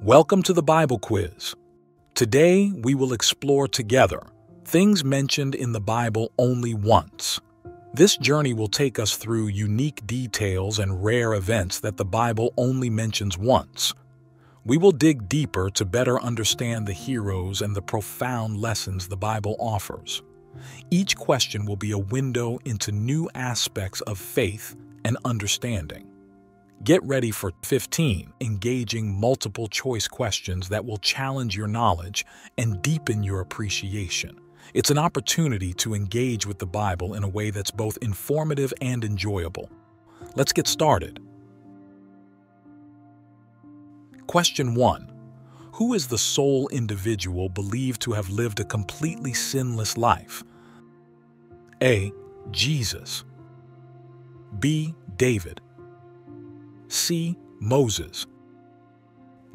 Welcome to the Bible Quiz. Today we will explore together things mentioned in the Bible only once. This journey will take us through unique details and rare events that the Bible only mentions once. We will dig deeper to better understand the heroes and the profound lessons the Bible offers. Each question will be a window into new aspects of faith and understanding. Get ready for 15 engaging multiple choice questions that will challenge your knowledge and deepen your appreciation. It's an opportunity to engage with the Bible in a way that's both informative and enjoyable. Let's get started. Question 1. Who is the sole individual believed to have lived a completely sinless life? A. Jesus. B. David. C. Moses.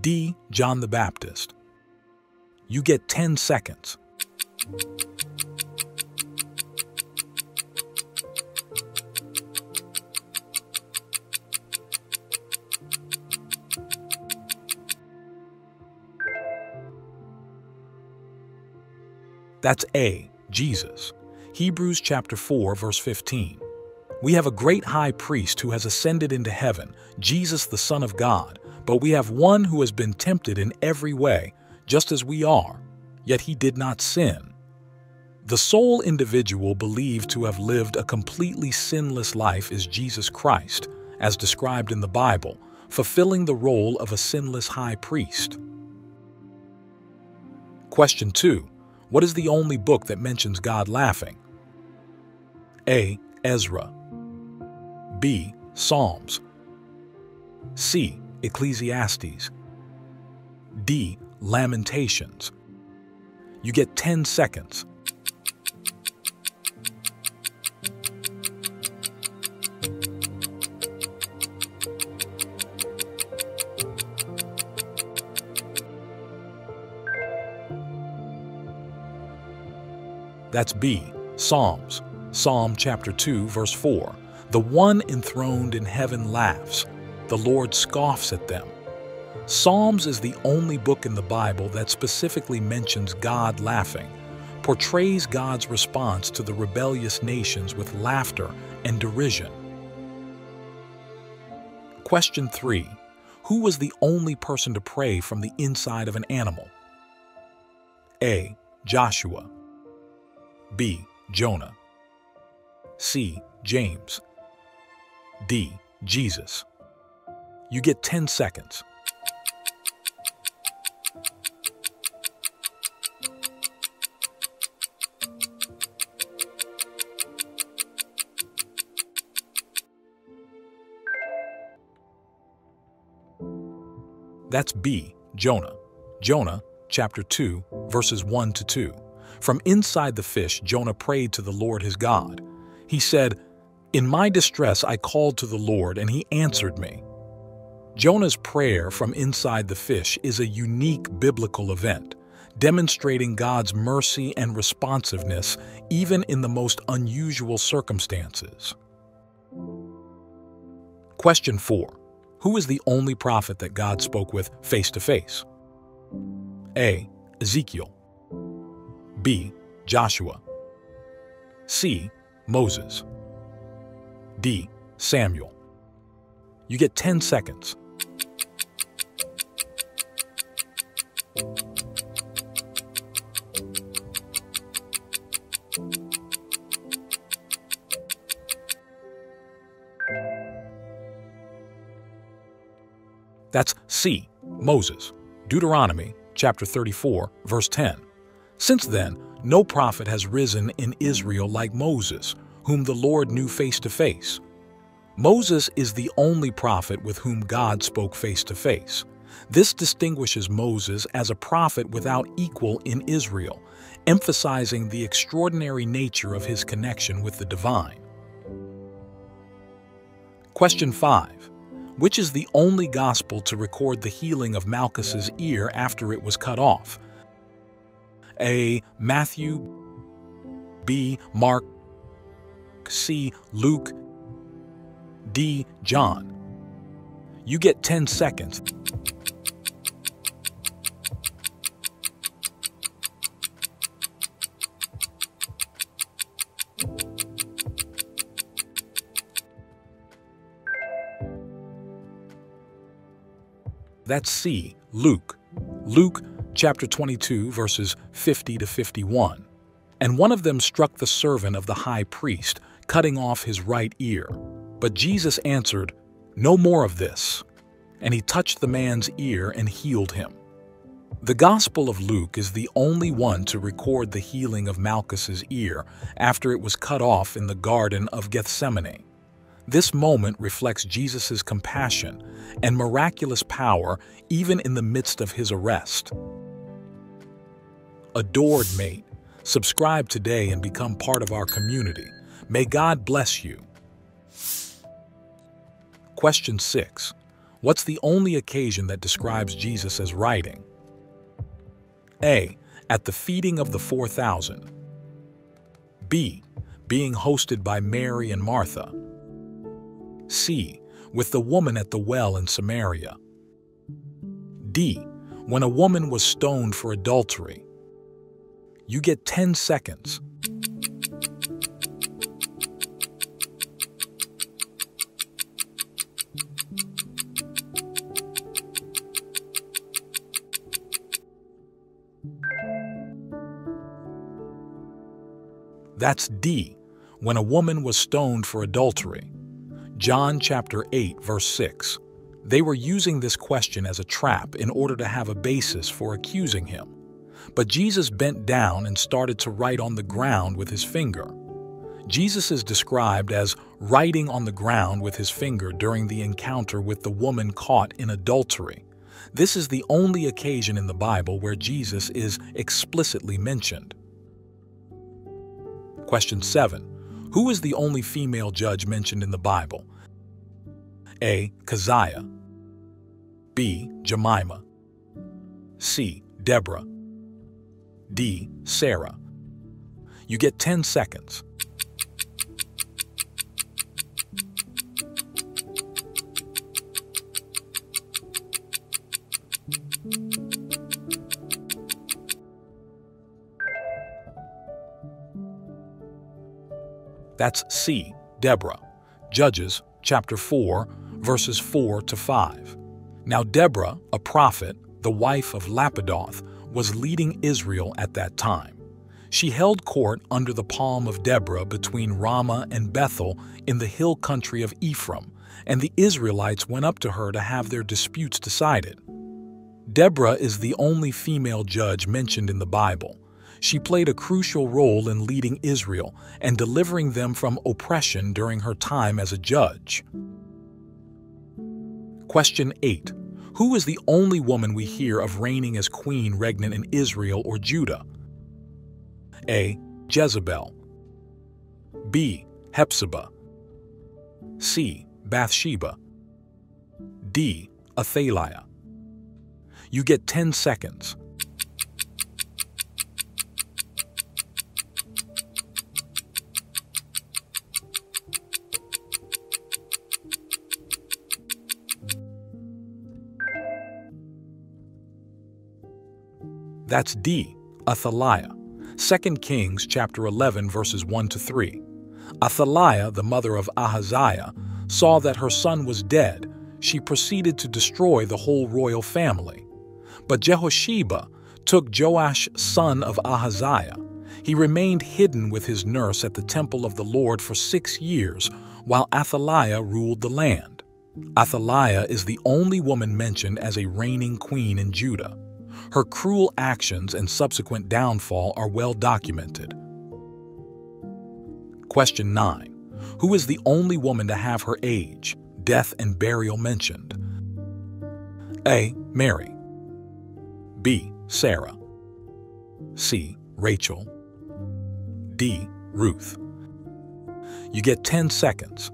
D. John the Baptist. You get 10 seconds. That's A, Jesus. Hebrews chapter 4, verse 15. We have a great high priest who has ascended into heaven, Jesus the Son of God, but we have one who has been tempted in every way, just as we are, yet he did not sin. The sole individual believed to have lived a completely sinless life is Jesus Christ, as described in the Bible, fulfilling the role of a sinless high priest. Question 2. What is the only book that mentions God laughing? A. Ezra B. Psalms. C. Ecclesiastes. D. Lamentations. You get 10 seconds. That's B. Psalms. Psalm chapter 2, verse 4. The one enthroned in heaven laughs, the Lord scoffs at them. Psalms is the only book in the Bible that specifically mentions God laughing, portrays God's response to the rebellious nations with laughter and derision. Question 3. Who was the only person to pray from the inside of an animal? A. Joshua B. Jonah C. James D. Jesus. You get 10 seconds. That's B, Jonah. Jonah, chapter 2, verses 1 to 2. From inside the fish, Jonah prayed to the Lord his God. He said, in my distress, I called to the Lord, and he answered me. Jonah's prayer from inside the fish is a unique biblical event, demonstrating God's mercy and responsiveness even in the most unusual circumstances. Question 4. Who is the only prophet that God spoke with face to face? A. Ezekiel. B. Joshua. C. Moses. D. Samuel. You get 10 seconds. That's C. Moses. Deuteronomy chapter 34, verse 10. Since then, no prophet has risen in Israel like Moses, whom the Lord knew face to face. Moses is the only prophet with whom God spoke face to face. This distinguishes Moses as a prophet without equal in Israel, emphasizing the extraordinary nature of his connection with the divine. Question 5. Which is the only gospel to record the healing of Malchus's ear after it was cut off? A. Matthew B. Mark C. Luke, D. John. You get 10 seconds. That's C, Luke. Luke chapter 22, verses 50 to 51. And one of them struck the servant of the high priest, cutting off his right ear. But Jesus answered, No more of this. And he touched the man's ear and healed him. The Gospel of Luke is the only one to record the healing of Malchus's ear after it was cut off in the Garden of Gethsemane. This moment reflects Jesus' compassion and miraculous power even in the midst of his arrest. Adored mate, subscribe today and become part of our community. May God bless you. Question 6. What's the only occasion that describes Jesus as writing? A. At the feeding of the 4,000. B. Being hosted by Mary and Martha. C. With the woman at the well in Samaria. D. When a woman was stoned for adultery. You get 10 seconds. That's D, when a woman was stoned for adultery. John chapter 8, verse 6. They were using this question as a trap in order to have a basis for accusing him. But Jesus bent down and started to write on the ground with his finger. Jesus is described as writing on the ground with his finger during the encounter with the woman caught in adultery. This is the only occasion in the Bible where Jesus is explicitly mentioned. Question 7. Who is the only female judge mentioned in the Bible? A. Keziah B. Jemima C. Deborah D. Sarah You get 10 seconds. That's C, Deborah. Judges chapter 4, verses 4 to 5. Now Deborah, a prophet, the wife of Lapidoth, was leading Israel at that time. She held court under the palm of Deborah between Ramah and Bethel in the hill country of Ephraim, and the Israelites went up to her to have their disputes decided. Deborah is the only female judge mentioned in the Bible, she played a crucial role in leading Israel and delivering them from oppression during her time as a judge. Question 8. Who is the only woman we hear of reigning as queen regnant in Israel or Judah? A. Jezebel. B. Hephzibah. C. Bathsheba. D. Athaliah. You get 10 seconds. That's D, Athaliah. 2 Kings chapter 11 verses 1 to 3. Athaliah, the mother of Ahaziah, saw that her son was dead. She proceeded to destroy the whole royal family. But Jehosheba took Joash, son of Ahaziah. He remained hidden with his nurse at the temple of the Lord for six years, while Athaliah ruled the land. Athaliah is the only woman mentioned as a reigning queen in Judah. Her cruel actions and subsequent downfall are well documented. Question 9. Who is the only woman to have her age, death, and burial mentioned? A. Mary. B. Sarah. C. Rachel. D. Ruth. You get 10 seconds.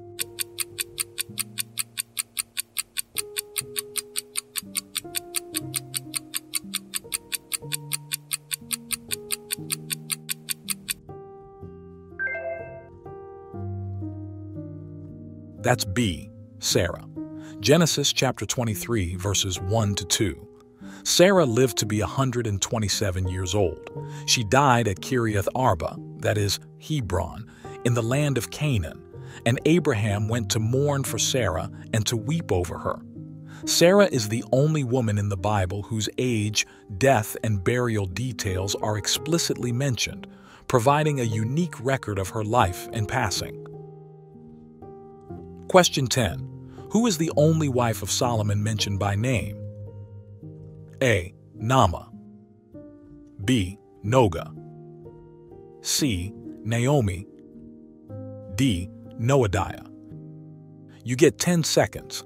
That's B, Sarah. Genesis chapter 23, verses 1 to 2. Sarah lived to be 127 years old. She died at Kiriath Arba, that is, Hebron, in the land of Canaan, and Abraham went to mourn for Sarah and to weep over her. Sarah is the only woman in the Bible whose age, death, and burial details are explicitly mentioned, providing a unique record of her life and passing. Question 10. Who is the only wife of Solomon mentioned by name? A. Naamah B. Noga C. Naomi D. Noadiah You get 10 seconds.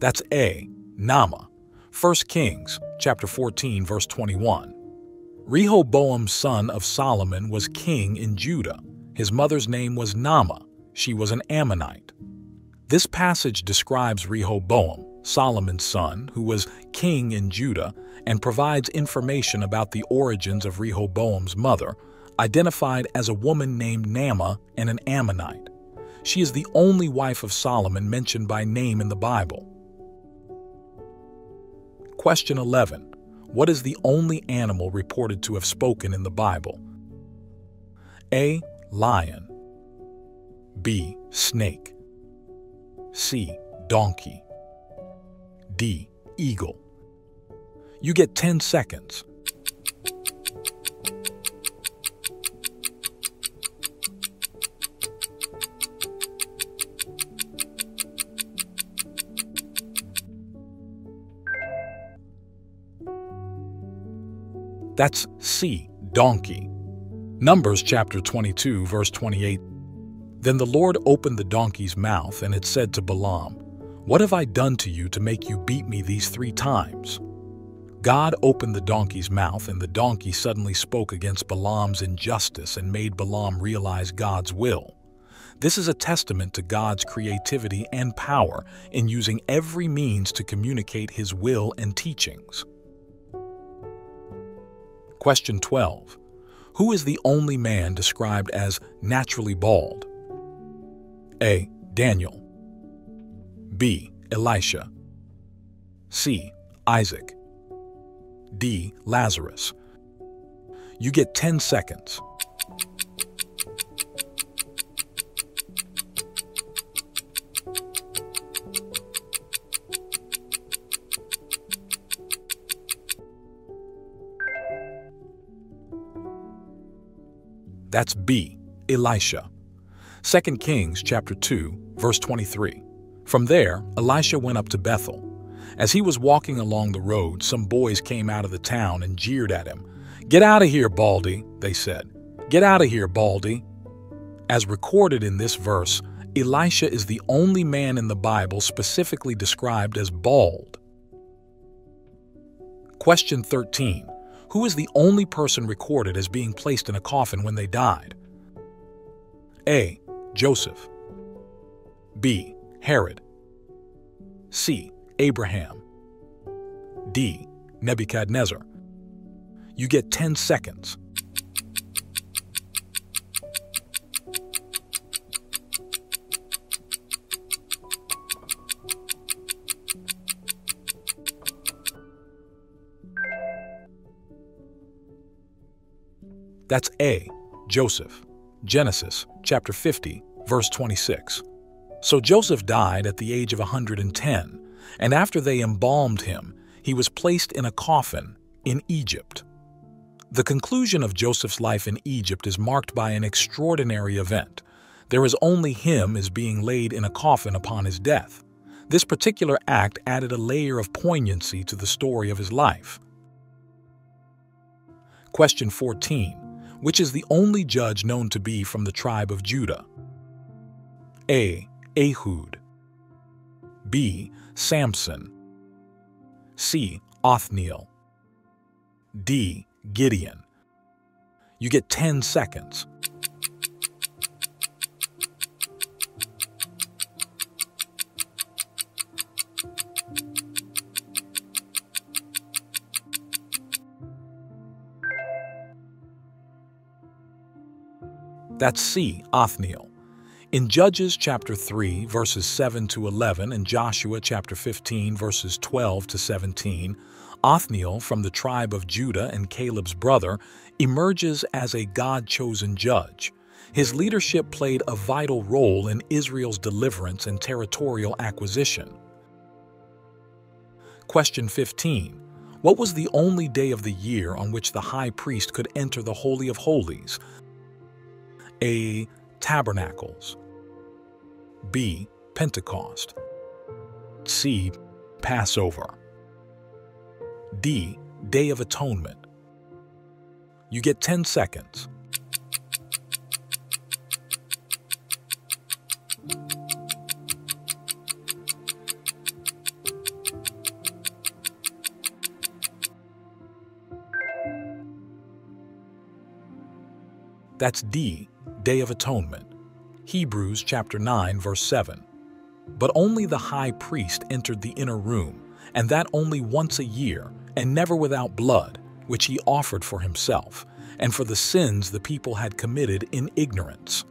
That's A. Naamah, 1 Kings chapter 14 verse 21. Rehoboam son of Solomon was king in Judah. His mother's name was Naamah. She was an Ammonite. This passage describes Rehoboam, Solomon's son, who was king in Judah, and provides information about the origins of Rehoboam's mother, identified as a woman named Naamah and an Ammonite. She is the only wife of Solomon mentioned by name in the Bible. Question 11. What is the only animal reported to have spoken in the Bible? A. Lion B. Snake C. Donkey D. Eagle You get 10 seconds. That's C, donkey. Numbers chapter 22, verse 28. Then the Lord opened the donkey's mouth, and it said to Balaam, What have I done to you to make you beat me these three times? God opened the donkey's mouth, and the donkey suddenly spoke against Balaam's injustice and made Balaam realize God's will. This is a testament to God's creativity and power in using every means to communicate his will and teachings. Question 12. Who is the only man described as naturally bald? A. Daniel B. Elisha C. Isaac D. Lazarus You get 10 seconds. That's B, Elisha. 2 Kings chapter 2, verse 23. From there, Elisha went up to Bethel. As he was walking along the road, some boys came out of the town and jeered at him. Get out of here, Baldy, they said. Get out of here, Baldy. As recorded in this verse, Elisha is the only man in the Bible specifically described as bald. Question 13 who is the only person recorded as being placed in a coffin when they died? A. Joseph B. Herod C. Abraham D. Nebuchadnezzar You get 10 seconds. That's A, Joseph. Genesis chapter 50, verse 26. So Joseph died at the age of 110, and after they embalmed him, he was placed in a coffin in Egypt. The conclusion of Joseph's life in Egypt is marked by an extraordinary event. There is only him as being laid in a coffin upon his death. This particular act added a layer of poignancy to the story of his life. Question 14 which is the only judge known to be from the tribe of Judah? A. Ehud B. Samson C. Othniel D. Gideon You get 10 seconds. That's C, Othniel. In Judges chapter 3, verses 7 to 11, and Joshua chapter 15, verses 12 to 17, Othniel from the tribe of Judah and Caleb's brother emerges as a God-chosen judge. His leadership played a vital role in Israel's deliverance and territorial acquisition. Question 15. What was the only day of the year on which the high priest could enter the Holy of Holies? A. Tabernacles. B. Pentecost. C. Passover. D. Day of Atonement. You get 10 seconds. That's D, Day of Atonement. Hebrews chapter 9 verse 7. But only the high priest entered the inner room, and that only once a year, and never without blood, which he offered for himself, and for the sins the people had committed in ignorance.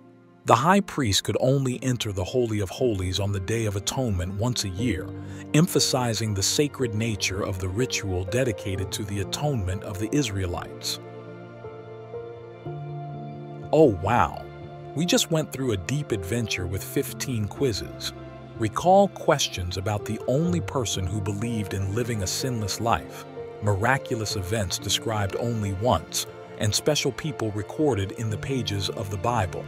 The high priest could only enter the Holy of Holies on the Day of Atonement once a year, emphasizing the sacred nature of the ritual dedicated to the atonement of the Israelites. Oh wow, we just went through a deep adventure with 15 quizzes. Recall questions about the only person who believed in living a sinless life, miraculous events described only once, and special people recorded in the pages of the Bible.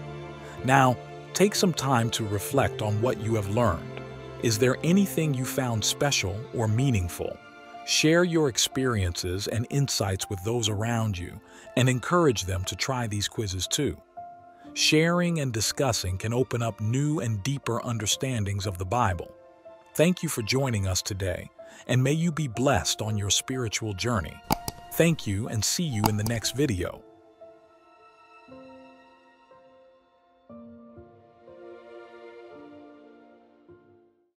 Now, take some time to reflect on what you have learned. Is there anything you found special or meaningful? Share your experiences and insights with those around you and encourage them to try these quizzes too. Sharing and discussing can open up new and deeper understandings of the Bible. Thank you for joining us today, and may you be blessed on your spiritual journey. Thank you and see you in the next video.